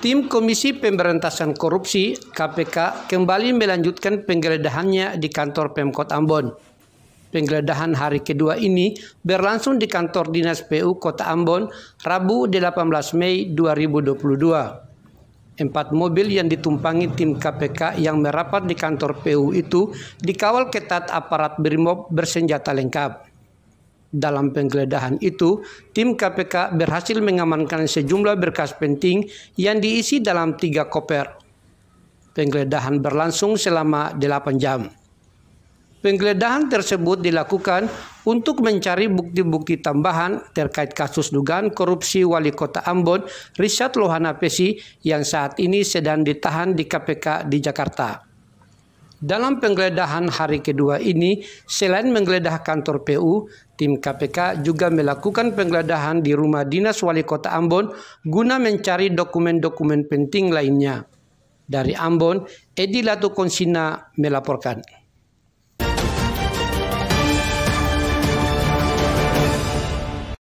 Tim Komisi Pemberantasan Korupsi (KPK) kembali melanjutkan penggeledahannya di kantor Pemkot Ambon. Penggeledahan hari kedua ini berlangsung di kantor Dinas PU Kota Ambon Rabu 18 Mei 2022. Empat mobil yang ditumpangi tim KPK yang merapat di kantor PU itu dikawal ketat aparat BRIMOB bersenjata lengkap. Dalam penggeledahan itu, tim KPK berhasil mengamankan sejumlah berkas penting yang diisi dalam tiga koper. Penggeledahan berlangsung selama 8 jam. Penggeledahan tersebut dilakukan untuk mencari bukti-bukti tambahan terkait kasus dugaan korupsi Wali Kota Ambon, Richard Lohana Pesi, yang saat ini sedang ditahan di KPK di Jakarta. Dalam penggeledahan hari kedua ini, selain menggeledah kantor PU, tim KPK juga melakukan penggeledahan di rumah dinas wali kota Ambon guna mencari dokumen-dokumen penting lainnya. Dari Ambon, Edi Latu Konsina melaporkan.